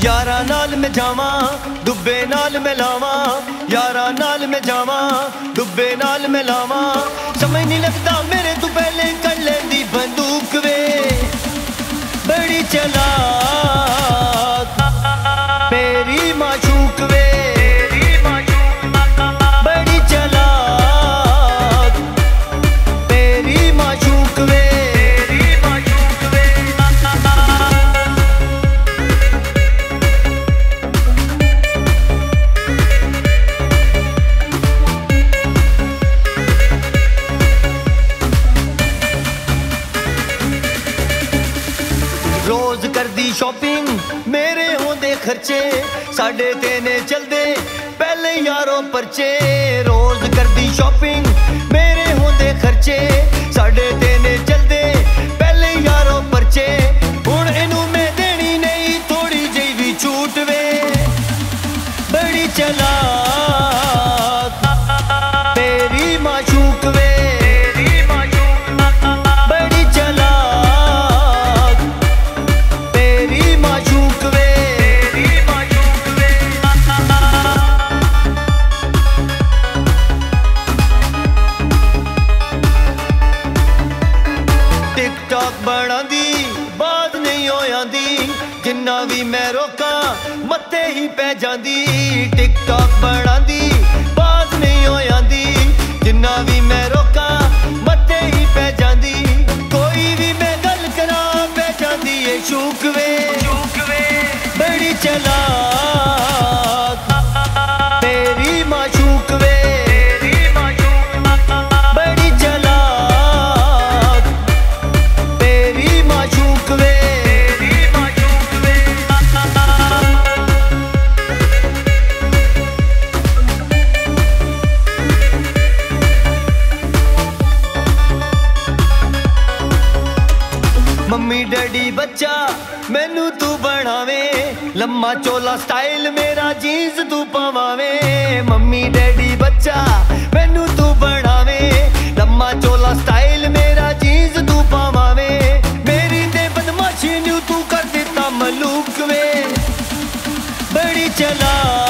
ਯਾਰਾਂ ਨਾਲ ਮੈਂ ਜਾਵਾਂ, ਦੁੱਬੇ ਨਾਲ ਮੈਂ ਲਾਵਾਂ। ਯਾਰਾਂ ਨਾਲ ਮੈਂ ਜਾਵਾਂ, ਦੁੱਬੇ ਨਾਲ ਮੈਂ ਰੋਜ਼ ਕਰਦੀ ਸ਼ਾਪਿੰਗ ਮੇਰੇ ਹੁੰਦੇ ਖਰਚੇ ਸਾਡੇ ਤੇ ਨੇ ਚਲਦੇ। ਪਹਿਲੇ ਯਾਰੋ ਪਰਚੇ ਰੋਜ਼ ਕਰਦੀ ਸ਼ਾਪਿੰਗ ਮੇਰੇ ਹੁੰਦੇ ਖਰਚੇ ਸਾਡੇ ਤੇ ਨੇ ਚਲਦੇ। ਪਹਿਲੇ ਯਾਰੋ ਪਰਚੇ ਹੁਣ ਇਹਨੂੰ ਮੈਂ ਦੇਣੀ ਨਹੀਂ। ਥੋੜੀ ਜਿਹੀ ਵੀ ਛੂਟ ਵੇ। ਬੜੀ ਚਲਾਕ ਟਿਕਟੌਕ ਬਣਾਉਂਦੀ ਬਾਤ ਨਹੀਂ ਹੋ ਜਾਂਦੀ ਜਿੰਨਾ ਵੀ ਮੈਂ ਰੋਕਾਂ ਮੱਤੇ ਹੀ ਪੈ ਜਾਂਦੀ। ਟਿਕਟੌਕ ਬਣਾਉਂਦੀ ਬਾਤ ਨਹੀਂ ਹੋ ਜਾਂਦੀ ਜਿੰਨਾ ਵੀ ਮੈਂ ਰੋਕਾਂ ਮੱਤੇ ਹੀ ਪੈ ਜਾਂਦੀ। ਕੋਈ ਵੀ ਮੈਂ ਗੱਲ ਕਰਾਂ ਪੈ ਜਾਂਦੀ ਏ ਸ਼ੂਕ ਵੇ ਬੜੀ ਚਲਾਕ ਸਟੱਡੀ ਬੱਚਾ, ਮੈਨੂੰ ਤੂੰ ਬਣਾਵੇਂ। ਲੰਮਾ ਚੋਲਾ ਸਟਾਈਲ ਮੇਰਾ ਜੀਨਸ ਤੂੰ ਪਾਵਾਵੇਂ। ਮੰਮੀ, ਡੈਡੀ, ਬੱਚਾ, ਮੈਨੂੰ ਤੂੰ ਬਣਾਵੇਂ। ਲੰਮਾ ਚੋਲਾ ਸਟਾਈਲ ਮੇਰਾ ਜੀਨਸ ਤੂੰ ਪਾਵਾਵੇਂ। ਮੇਰੀ ਤੇ ਬਦਮਾਸ਼ੀ ਨੂੰ ਤੂੰ ਕਰ ਦਿੱਤਾ ਮਲੂਕ ਵੇ ਬੜੀ ਚਲਾ